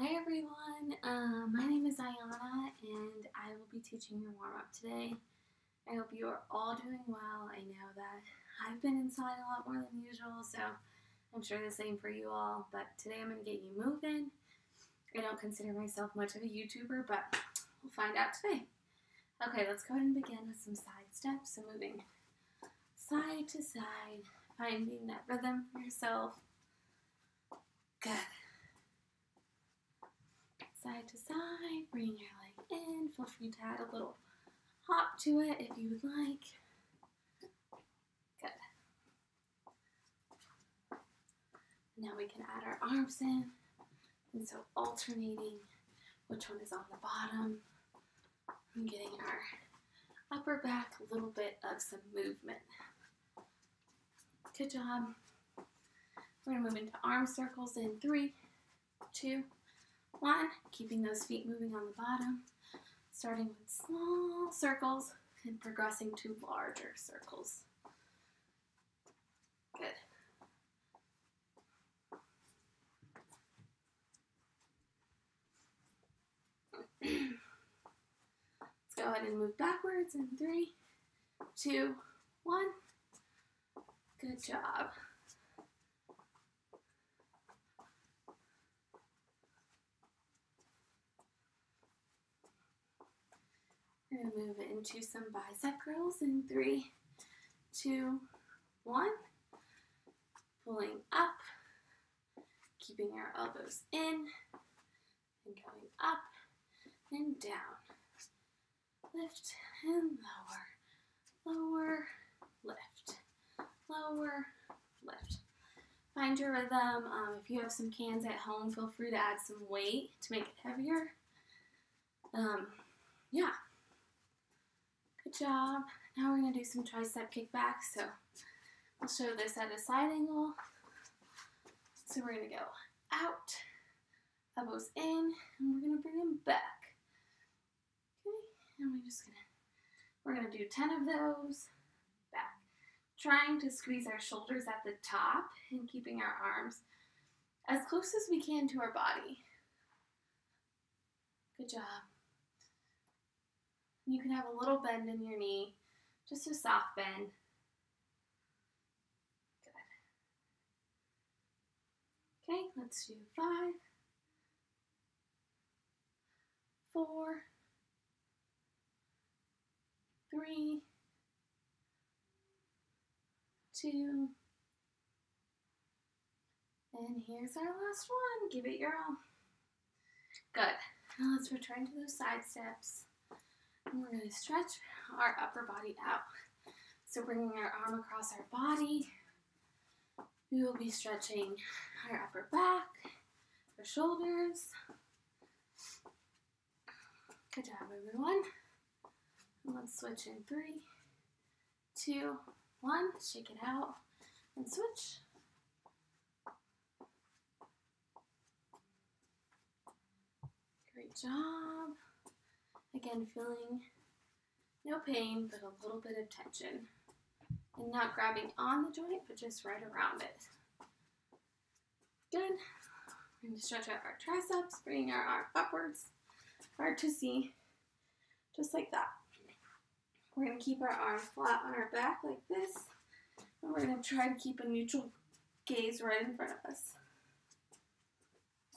Hi everyone, um, my name is Aiyana and I will be teaching your warm up today. I hope you are all doing well. I know that I've been inside a lot more than usual, so I'm sure the same for you all. But today I'm going to get you moving. I don't consider myself much of a YouTuber, but we'll find out today. Okay, let's go ahead and begin with some side steps. So moving side to side, finding that rhythm for yourself. Good side to side, bring your leg in. Feel free to add a little hop to it if you would like. Good. Now we can add our arms in. And so alternating which one is on the bottom. And getting our upper back a little bit of some movement. Good job. We're going to move into arm circles in three, two, one, keeping those feet moving on the bottom, starting with small circles and progressing to larger circles. Good. Let's go ahead and move backwards in three, two, one. Good job. Going to move into some bicep curls in three, two, one. Pulling up, keeping our elbows in, and going up and down. Lift and lower, lower, lift, lower, lift. Find your rhythm. Um, if you have some cans at home, feel free to add some weight to make it heavier. Um, yeah. Good job. Now we're going to do some tricep kickbacks. So I'll show this at a side angle. So we're going to go out, elbows in, and we're going to bring them back. Okay, and we're just going to, we're going to do 10 of those back. Trying to squeeze our shoulders at the top and keeping our arms as close as we can to our body. Good job. You can have a little bend in your knee, just a soft bend. Good. Okay, let's do five, four, three, two, and here's our last one. Give it your all. Good. Now let's return to those side steps. We're going to stretch our upper body out. So bringing our arm across our body, we will be stretching our upper back, our shoulders. Good job, everyone. And let's switch in three, two, one. Shake it out and switch. Great job. Again, feeling no pain, but a little bit of tension. And not grabbing on the joint, but just right around it. Good. We're going to stretch out our triceps, bringing our arm upwards. Hard to see. Just like that. We're going to keep our arm flat on our back like this. And we're going to try to keep a neutral gaze right in front of us.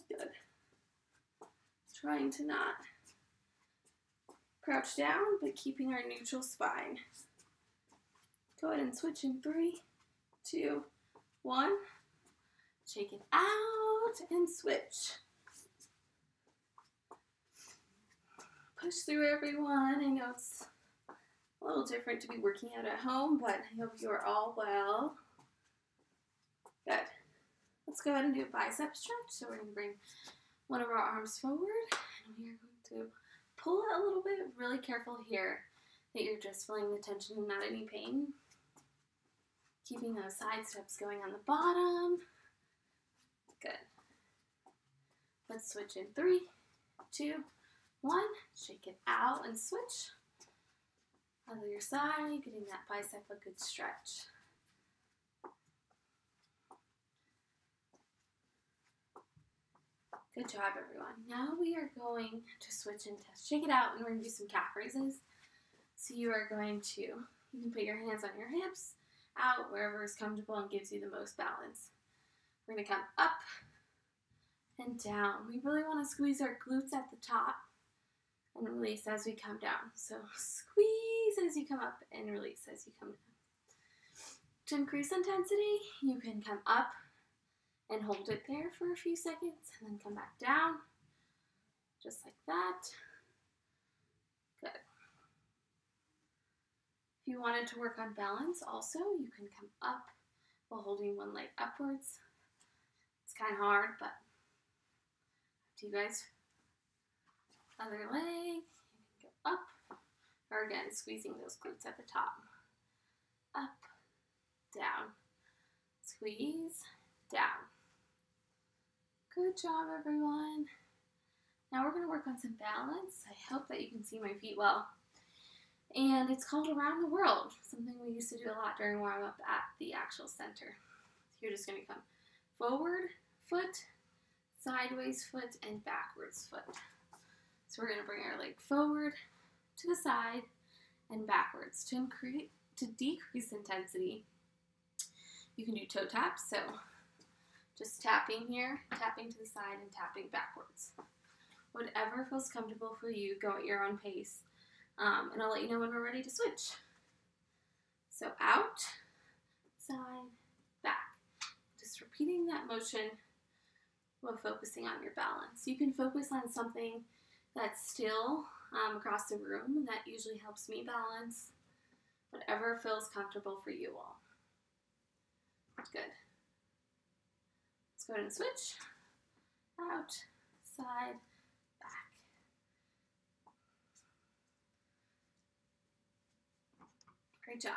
Good. Trying to not Crouch down, but keeping our neutral spine. Go ahead and switch in three, two, one. Shake it out and switch. Push through everyone. I know it's a little different to be working out at home, but I hope you are all well. Good. Let's go ahead and do a bicep stretch. So we're going to bring one of our arms forward and we are going to pull it a little bit. Really careful here that you're just feeling the tension and not any pain. Keeping those side steps going on the bottom. Good. Let's switch in three, two, one. Shake it out and switch. Other side, getting that bicep a good stretch. Good job, everyone. Now we are going to switch into shake it out and we're going to do some calf raises. So you are going to, you can put your hands on your hips, out wherever is comfortable and gives you the most balance. We're going to come up and down. We really want to squeeze our glutes at the top and release as we come down. So squeeze as you come up and release as you come down. To increase intensity, you can come up and hold it there for a few seconds and then come back down, just like that. Good. If you wanted to work on balance also, you can come up while holding one leg upwards. It's kind of hard, but do you guys. Other leg, you can go up, or again, squeezing those glutes at the top. Up, down, squeeze, down. Good job, everyone. Now we're going to work on some balance. I hope that you can see my feet well. And it's called Around the World, something we used to do a lot during warm up at the actual center. So you're just going to come forward foot, sideways foot, and backwards foot. So we're going to bring our leg forward to the side and backwards to increase to decrease intensity. You can do toe taps, so just tapping here, tapping to the side, and tapping backwards. Whatever feels comfortable for you, go at your own pace. Um, and I'll let you know when we're ready to switch. So out, side, back. Just repeating that motion while focusing on your balance. You can focus on something that's still um, across the room, and that usually helps me balance. Whatever feels comfortable for you all. Good. Let's go ahead and switch. Out, side, back. Great job.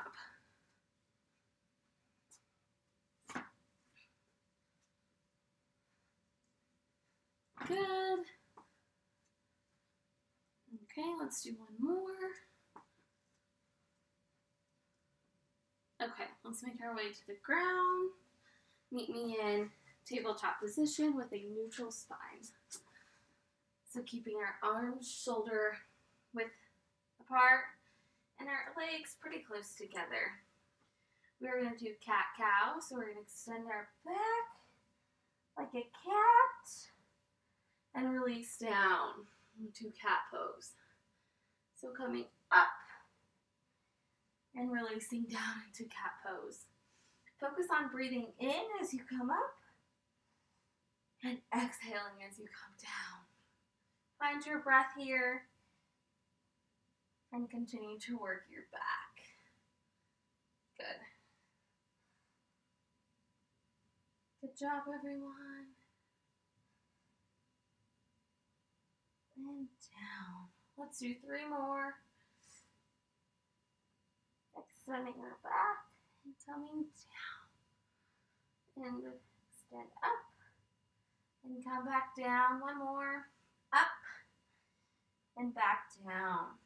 Good. Okay, let's do one more. Okay, let's make our way to the ground. Meet me in tabletop position with a neutral spine. So keeping our arms shoulder width apart and our legs pretty close together. We're going to do cat-cow, so we're going to extend our back like a cat and release down into cat pose. So coming up and releasing down into cat pose. Focus on breathing in as you come up and exhaling as you come down. Find your breath here and continue to work your back. Good. Good job, everyone. And down. Let's do three more. Extending our back and coming down. And extend up and come back down. One more. Up and back down.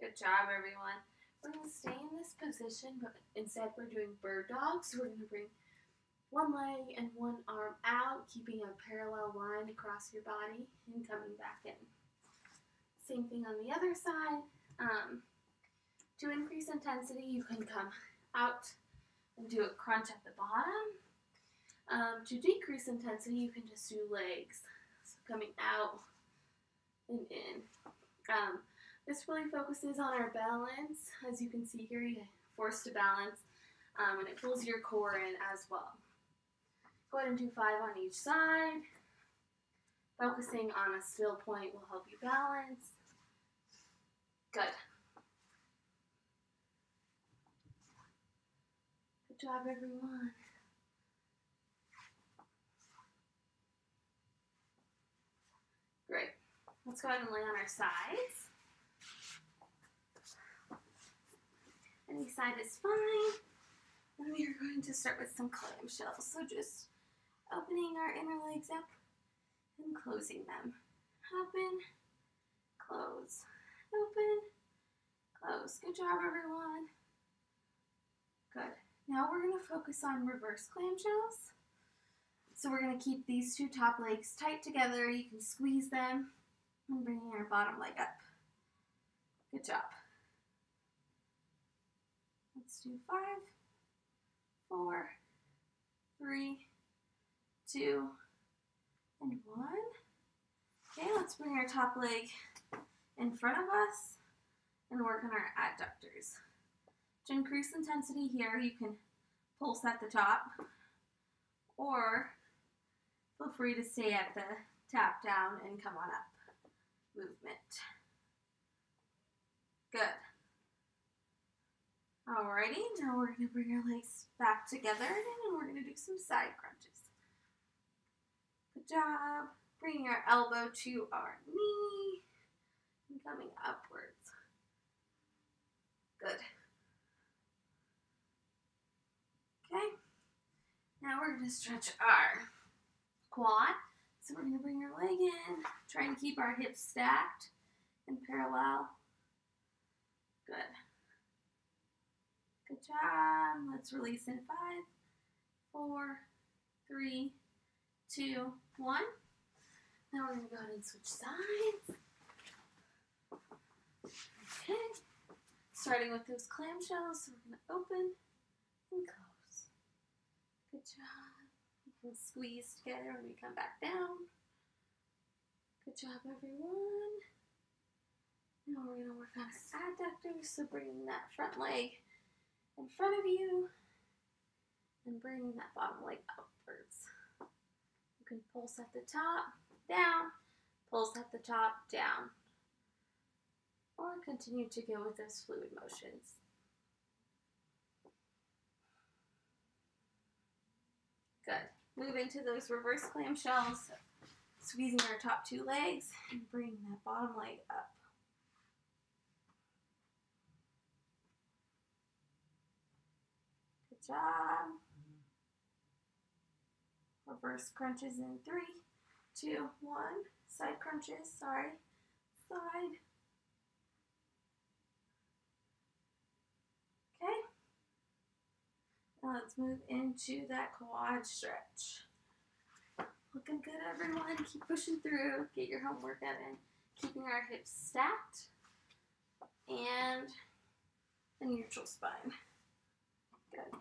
Good job, everyone. We're going to stay in this position, but instead we're doing bird dogs. We're going to bring one leg and one arm out, keeping a parallel line across your body and coming back in. Same thing on the other side. Um, to increase intensity, you can come out and do a crunch at the bottom um, to decrease intensity, you can just do legs. So coming out and in. Um, this really focuses on our balance. As you can see here, you're forced to balance, um, and it pulls your core in as well. Go ahead and do five on each side. Focusing on a still point will help you balance. Good. Good job, everyone. Great. Let's go ahead and lay on our sides. Any side is fine. And we are going to start with some clamshells. So just opening our inner legs up and closing them. Open, close, open, close. Good job, everyone. Good. Now we're going to focus on reverse clamshells. So we're going to keep these two top legs tight together. You can squeeze them and bringing our bottom leg up. Good job. Let's do five, four, three, two, and one. Okay, let's bring our top leg in front of us and work on our adductors. To increase intensity here, you can pulse at the top or feel free to stay at the tap down and come on up movement. Good. Alrighty, now we're to bring our legs back together and we're to do some side crunches. Good job. Bringing our elbow to our knee and coming upwards. Good. Okay. Now we're to stretch our quad. So we're going to bring our leg in, trying to keep our hips stacked and parallel. Good. Good job. Let's release in five, four, three, two, one. Now we're going to go ahead and switch sides. Okay. Starting with those clamshells, so we're going to open and close. Good job. Squeeze together when we come back down. Good job, everyone. Now we're going to work on adductors, so bringing that front leg in front of you and bringing that bottom leg upwards. You can pulse at the top, down, pulse at the top, down. Or continue to go with those fluid motions. Good. Move into those reverse clamshells, squeezing our top two legs and bringing that bottom leg up. Good job. Reverse crunches in three, two, one. Side crunches, sorry. Side. Okay. Now let's move into that quad stretch. Looking good, everyone. Keep pushing through. Get your homework out in. Keeping our hips stacked and a neutral spine. Good.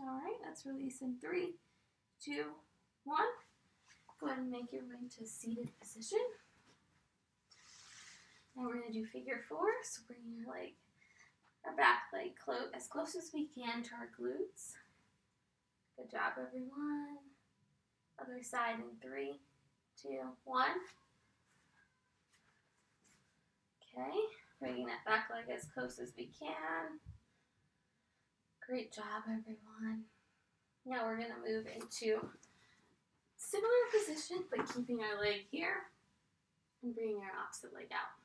All right, let's release in three, two, one. Go ahead and make your way to seated position. Now we're going to do figure four. So bring your leg, our back leg close, as close as we can to our glutes. Good job, everyone. Other side in three, two, one. Okay, bringing that back leg as close as we can. Great job, everyone. Now we're going to move into similar position, but keeping our leg here and bringing our opposite leg out.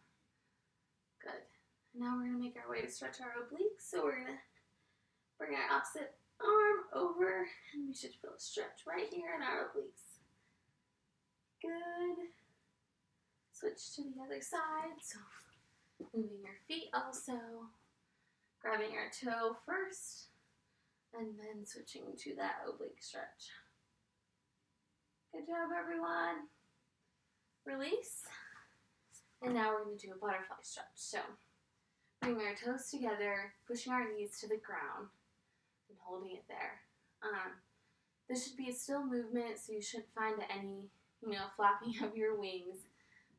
Now we're going to make our way to stretch our obliques. So we're going to bring our opposite arm over, and we should feel a stretch right here in our obliques. Good. Switch to the other side. So moving your feet also. Grabbing your toe first and then switching to that oblique stretch. Good job, everyone. Release. And now we're going to do a butterfly stretch. So, bring our toes together, pushing our knees to the ground, and holding it there. Um, this should be a still movement, so you shouldn't find any, you know, flapping of your wings,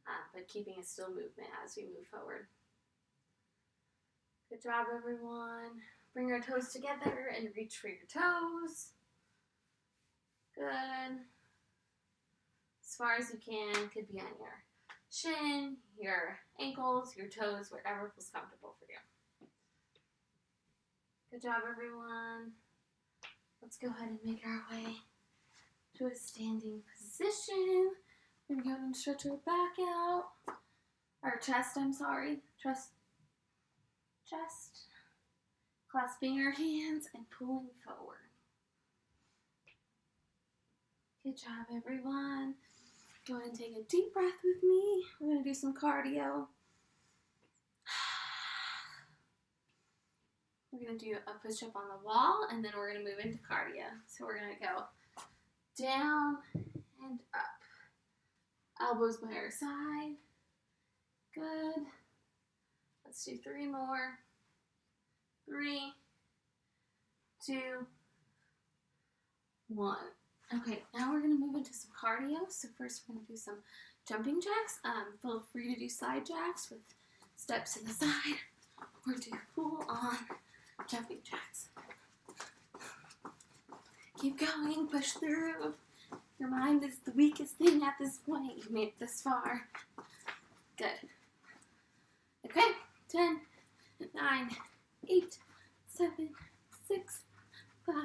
uh, but keeping a still movement as we move forward. Good job, everyone. Bring our toes together and reach for your toes. Good. As far as you can, could be on your shin, your ankles, your toes, wherever feels comfortable for you. Good job, everyone. Let's go ahead and make our way to a standing position. We're going to stretch our back out. Our chest, I'm sorry. Chest. Chest clasping our hands and pulling forward. Good job, everyone. Go ahead and take a deep breath with me. We're going to do some cardio. We're gonna do a push up on the wall and then we're gonna move into cardio. So we're gonna go down and up. Elbows by our side. Good. Let's do three more. Three, two, one. Okay, now we're gonna move into some cardio. So first we're gonna do some jumping jacks. Um, feel free to do side jacks with steps to the side or do full on jumping jacks. Keep going, push through. Your mind is the weakest thing at this point. You made it this far. Good. Okay, 10, 9, 8, 7, 6, 5,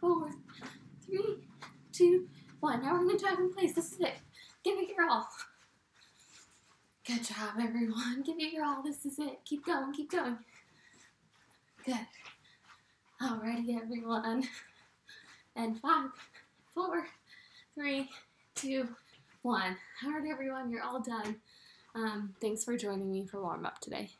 4, 3, 2, 1. Now we're going to jog in place. This is it. Give it your all. Good job, everyone. Give it your all. This is it. Keep going, keep going. Good. Alrighty, everyone. And five, four, three, two, one. All right, everyone, you're all done. Um, thanks for joining me for warm up today.